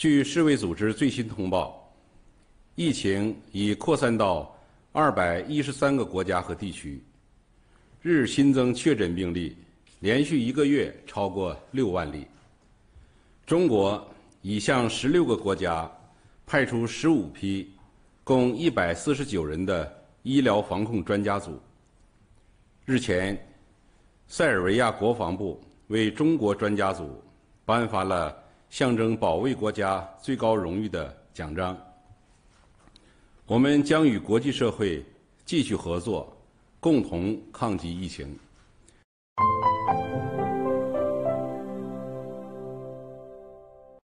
据世卫组织最新通报，疫情已扩散到二百一十三个国家和地区，日新增确诊病例连续一个月超过六万例。中国已向十六个国家派出十五批共一百四十九人的医疗防控专家组。日前，塞尔维亚国防部为中国专家组颁发了。象征保卫国家最高荣誉的奖章。我们将与国际社会继续合作，共同抗击疫情。